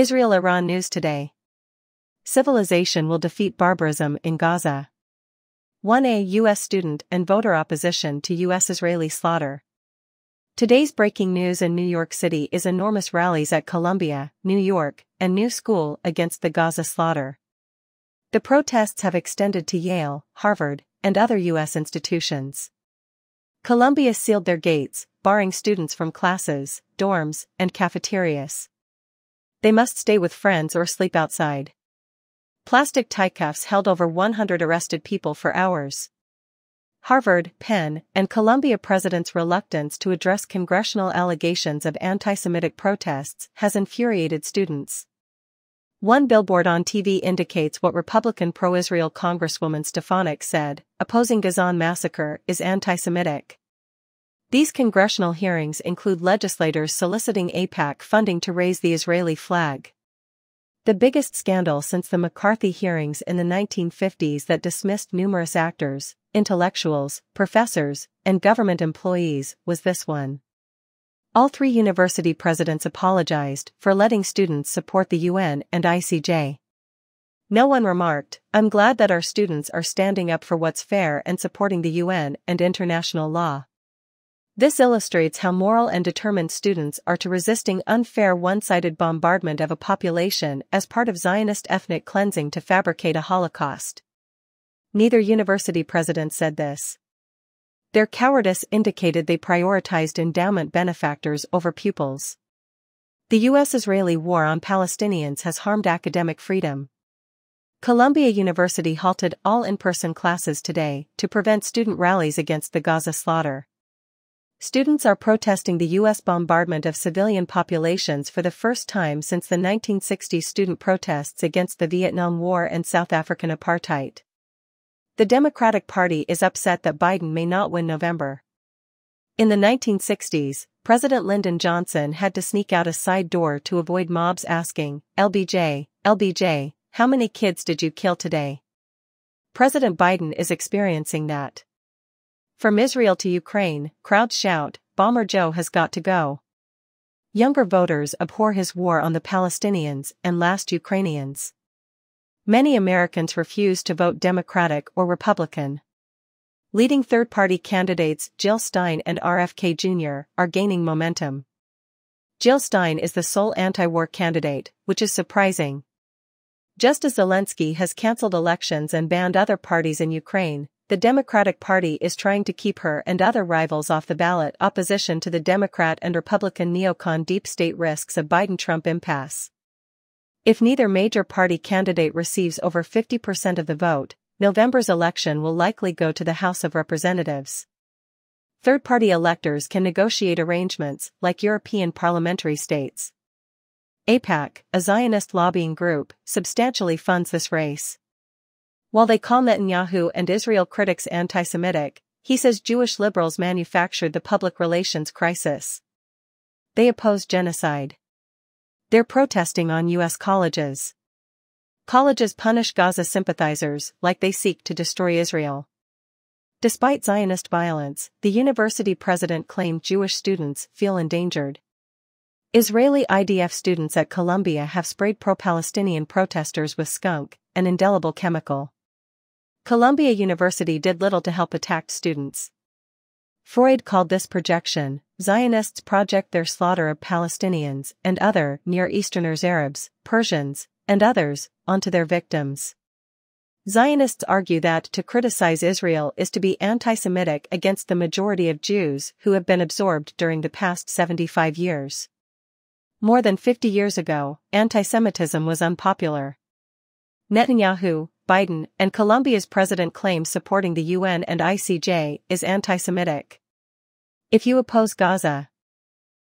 Israel Iran News Today. Civilization will defeat barbarism in Gaza. 1A U.S. student and voter opposition to U.S. Israeli slaughter. Today's breaking news in New York City is enormous rallies at Columbia, New York, and New School against the Gaza slaughter. The protests have extended to Yale, Harvard, and other U.S. institutions. Columbia sealed their gates, barring students from classes, dorms, and cafeterias. They must stay with friends or sleep outside. Plastic tie cuffs held over 100 arrested people for hours. Harvard, Penn, and Columbia presidents' reluctance to address congressional allegations of anti-Semitic protests has infuriated students. One billboard on TV indicates what Republican pro-Israel Congresswoman Stefanik said, opposing Gazan massacre is anti-Semitic. These congressional hearings include legislators soliciting AIPAC funding to raise the Israeli flag. The biggest scandal since the McCarthy hearings in the 1950s that dismissed numerous actors, intellectuals, professors, and government employees was this one. All three university presidents apologized for letting students support the UN and ICJ. No one remarked, I'm glad that our students are standing up for what's fair and supporting the UN and international law. This illustrates how moral and determined students are to resisting unfair one-sided bombardment of a population as part of Zionist ethnic cleansing to fabricate a Holocaust. Neither university president said this. Their cowardice indicated they prioritized endowment benefactors over pupils. The U.S.-Israeli war on Palestinians has harmed academic freedom. Columbia University halted all in-person classes today to prevent student rallies against the Gaza slaughter. Students are protesting the U.S. bombardment of civilian populations for the first time since the 1960s student protests against the Vietnam War and South African apartheid. The Democratic Party is upset that Biden may not win November. In the 1960s, President Lyndon Johnson had to sneak out a side door to avoid mobs asking, LBJ, LBJ, how many kids did you kill today? President Biden is experiencing that. From Israel to Ukraine, crowds shout, Bomber Joe has got to go. Younger voters abhor his war on the Palestinians and last Ukrainians. Many Americans refuse to vote Democratic or Republican. Leading third-party candidates Jill Stein and RFK Jr. are gaining momentum. Jill Stein is the sole anti-war candidate, which is surprising. Just as Zelensky has cancelled elections and banned other parties in Ukraine, the Democratic Party is trying to keep her and other rivals off the ballot opposition to the Democrat and Republican neocon deep state risks a Biden-Trump impasse. If neither major party candidate receives over 50% of the vote, November's election will likely go to the House of Representatives. Third-party electors can negotiate arrangements, like European parliamentary states. AIPAC, a Zionist lobbying group, substantially funds this race. While they call Netanyahu and Israel critics anti-Semitic, he says Jewish liberals manufactured the public relations crisis. They oppose genocide. They're protesting on U.S. colleges. Colleges punish Gaza sympathizers like they seek to destroy Israel. Despite Zionist violence, the university president claimed Jewish students feel endangered. Israeli IDF students at Columbia have sprayed pro-Palestinian protesters with skunk, an indelible chemical. Columbia University did little to help attacked students. Freud called this projection, Zionists project their slaughter of Palestinians and other Near Easterners Arabs, Persians, and others, onto their victims. Zionists argue that to criticize Israel is to be anti-Semitic against the majority of Jews who have been absorbed during the past 75 years. More than 50 years ago, anti-Semitism was unpopular. Netanyahu, Biden, and Columbia's president claim supporting the UN and ICJ is anti-Semitic. If you oppose Gaza,